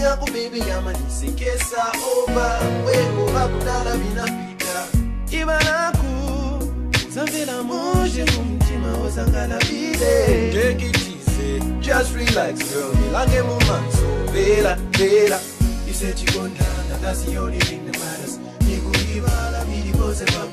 yako bebe yamanisekesa oba wego vakudala vinafika ivanaku zavela moje mumtima ozangalavile ndekitize just relax girl milange mumanso vela vela isechikondana dasiyolilinemaras ikuivala vilikosea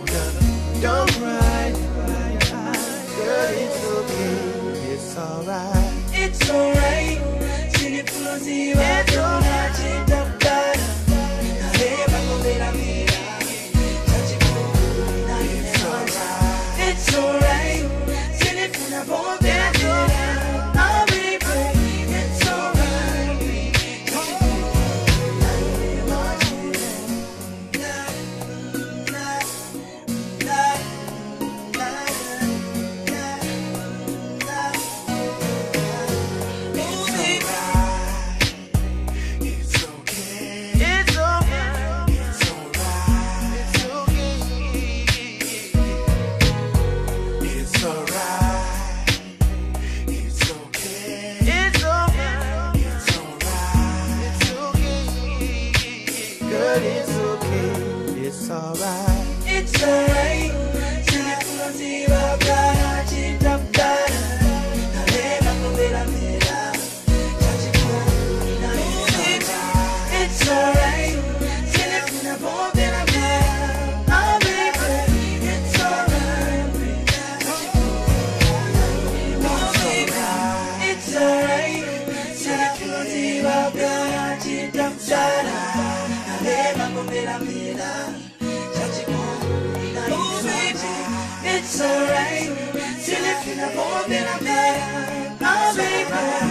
but it's okay. It's alright. It's alright. Oh baby, it's alright. Still if you're more than I'm oh baby.